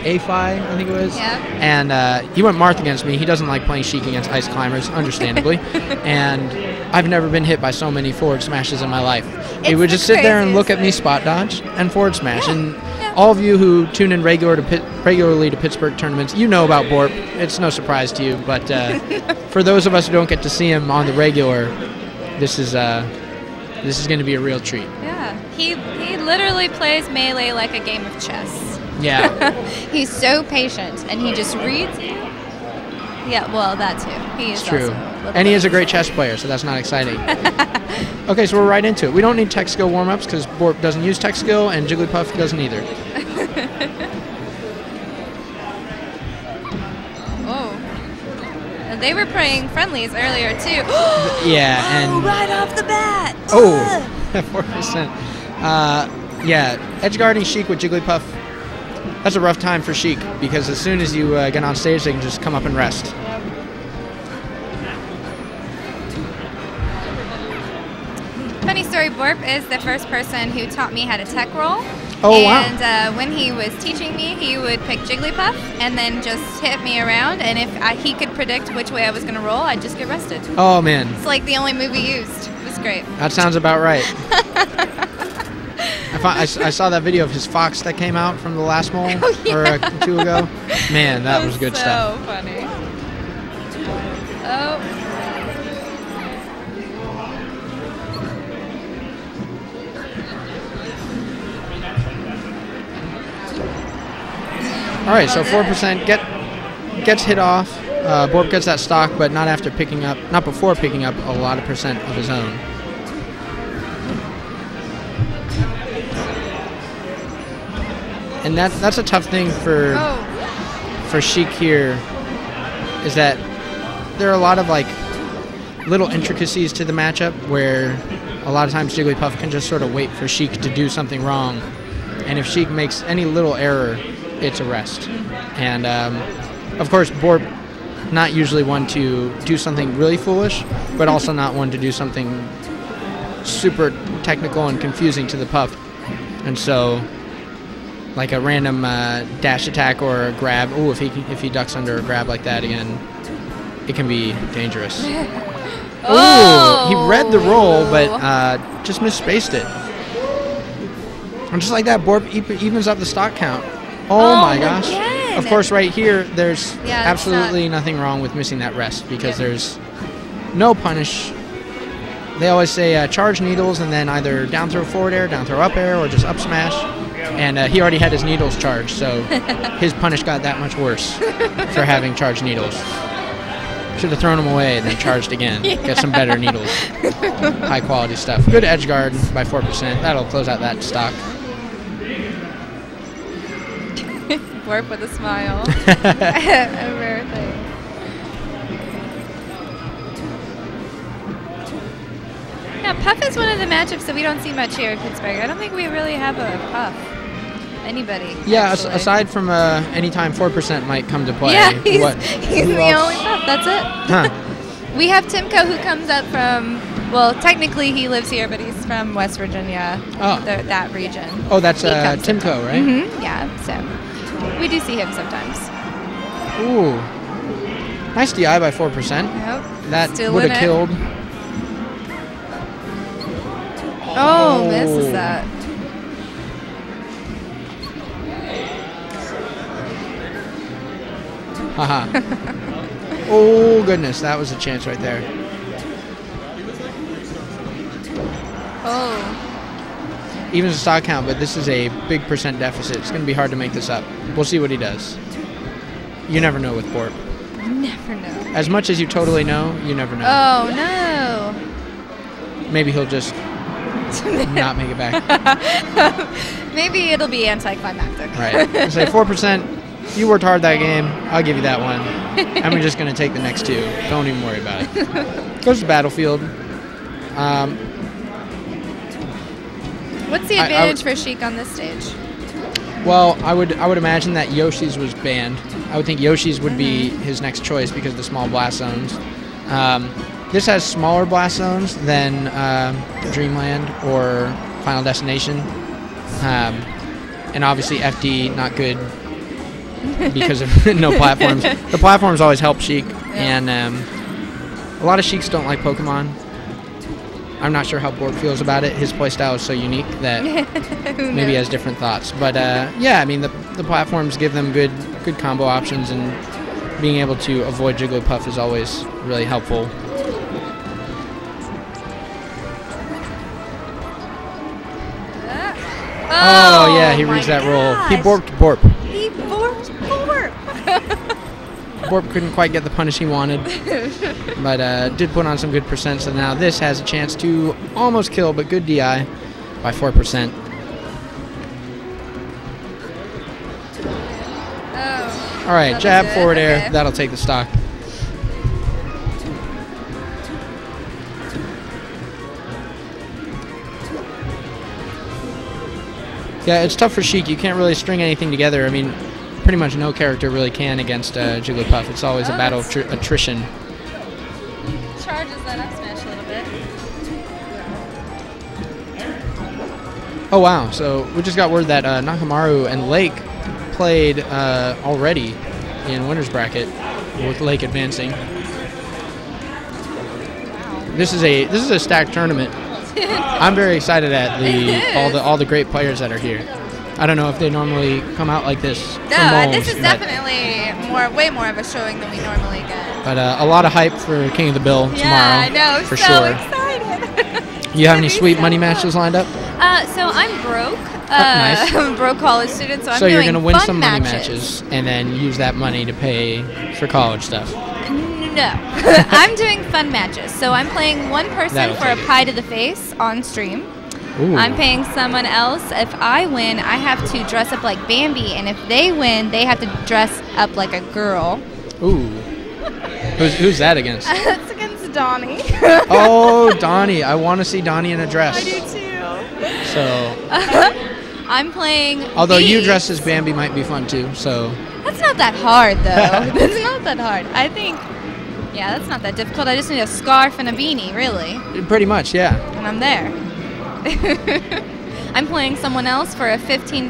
A5, I think it was. Yeah. And uh, he went Marth against me. He doesn't like playing Sheik against ice climbers, understandably. and I've never been hit by so many forward smashes in my life. he would just sit there and look at me spot dodge and forward smash. And yeah. all of you who tune in regular to Pit- regularly to Pittsburgh tournaments, you know about Borp. It's no surprise to you. But uh, for those of us who don't get to see him on the regular, this is uh, this is going to be a real treat. Yeah. He he literally plays melee like a game of chess. Yeah. He's so patient, and he just reads. Yeah, well, that too. He is It's true. And he is a great chess player, so that's not exciting. okay, so we're right into it. We don't need tech skill warm ups because Borp doesn't use tech skill and Jigglypuff doesn't either. Oh. They were playing friendlies earlier too. Yeah, oh, and. right off the bat. Oh! 4%. Uh, yeah, edge guarding Sheik with Jigglypuff. That's a rough time for Sheik because as soon as you uh, get on stage, they can just come up and rest. Funny story, Borp is the first person who taught me how to tech roll. Oh, wow. and uh, when he was teaching me, he would pick Jigglypuff and then just hit me around. And if I, he could predict which way I was going to roll, I'd just get rested. Oh, man. It's like the only move he used. It was great. That sounds about right. I, I saw that video of his fox that came out from the last MOAL Oh, or uh, two ago. Man, that was good so stuff. funny. Oh, All right, so four percent get gets hit off. Uh, Borp gets that stock, but not after picking up, not before picking up a lot of percent of his own. And that that's a tough thing for oh, for Sheik here, is that there are a lot of like little intricacies to the matchup where a lot of times Jigglypuff can just sort of wait for Sheik to do something wrong, and if Sheik makes any little error, it's a rest. And um, of course, Borp not usually one to do something really foolish, but also not one to do something super technical and confusing to the puff. And so, like a random uh, dash attack or a grab, oh, if he if he ducks under a grab like that again, it can be dangerous. Ooh, he read the roll, but uh, just misspaced it. And just like that, Borp evens up the stock count. Oh, Oh, my gosh. again. Of course, right here, there's Yeah, absolutely nothing wrong with missing that rest because Yeah. there's no punish. They always say uh, charge needles and then either down throw forward air, down throw up air, or just up smash. And uh, he already had his needles charged, so his punish got that much worse for having charged needles. Should have thrown them away and then charged again. Get some better needles. High quality stuff. Good edge guard by 4%. That'll close out that stock. Borp with a smile. a rare thing. Yeah, Puff is one of the matchups that we don't see much here in Pittsburgh. I don't think we really have a Puff. Anybody. Yeah, actually. aside from uh, anytime 4% might come to play. Yeah, he's, what, he's the else? only Puff. That's it. Huh. We have Timko who comes up from, well, technically he lives here, but he's from West Virginia, Oh. the, that region. Oh, that's uh. Timko, right? hmm yeah, so we do see him sometimes. Ooh. Nice DI by 4%. Yep. That would have killed. Oh, misses Oh. that. Haha. Uh-huh. oh, goodness. That was a chance right there. Oh, Even a stock count, but this is a big percent deficit. It's going to be hard to make this up. We'll see what he does. You never know with Borp. you never know. As much as you totally know, you never know. Oh no. Maybe he'll just not make it back. Maybe it'll be anticlimactic. Right. Say four percent. You worked hard that game. I'll give you that one. And we're just gonna take the next two. Don't even worry about it. Goes to battlefield. Um, What's the I- I advantage would- for Sheik on this stage? well, I would I would imagine that Yoshi's was banned. I would think Yoshi's would be his next choice because of the small blast zones. Um, this has smaller blast zones than um Dreamland or Final Destination, um, and obviously FD not good because of no platforms. The platforms always help Sheik, and um, a lot of Sheiks don't like Pokemon. I'm not sure how Borp feels about it. His playstyle is so unique that maybe he has different thoughts. But uh, yeah, I mean the, the platforms give them good good combo options, and being able to avoid Jigglypuff is always really helpful. Oh, yeah, he reads that roll. He borked Borp. Borp couldn't quite get the punish he wanted, but uh, did put on some good percent. So now this has a chance to almost kill, but good DI by four percent. oh. All right, jab forward air. That'll take the stock. Yeah, it's tough for Sheik. You can't really string anything together. I mean, pretty much no character really can against uh, Jigglypuff. It's always a Oh, battle of tr- attrition. Charges that up smash a little bit. Oh wow! So we just got word that uh, Nakamaru and Lake played uh, already in winners bracket with Lake advancing. This is a this is a stacked tournament. I'm very excited at the all the all the great players that are here. I don't know if they normally come out like this. No, uh, Moles, this is definitely more, way more of a showing than we normally get. but uh, a lot of hype for King of the Bill tomorrow. yeah, I know. For so sure. excited. You have any sweet so money fun. matches lined up? Uh, so I'm broke. Uh, nice. I'm a broke college student, so I'm so you're gonna win fun some money matches. matches and then use that money to pay for college stuff. No, I'm doing fun matches. So I'm playing one person That'll for a take it. pie to the face on stream. Ooh. I'm paying someone else. If I win, I have to dress up like Bambi, and if they win, they have to dress up like a girl. Ooh. Who's, who's that against? That's against Donnie. oh, Donnie. I want to see Donnie in a dress. I do too. So, I'm playing. although you dress as Bambi might be fun too. So, That's not that hard, though. that's not that hard. I think. Yeah, that's not that difficult. I just need a scarf and a beanie, really, pretty much, yeah. and I'm there. I'm playing someone else for a $15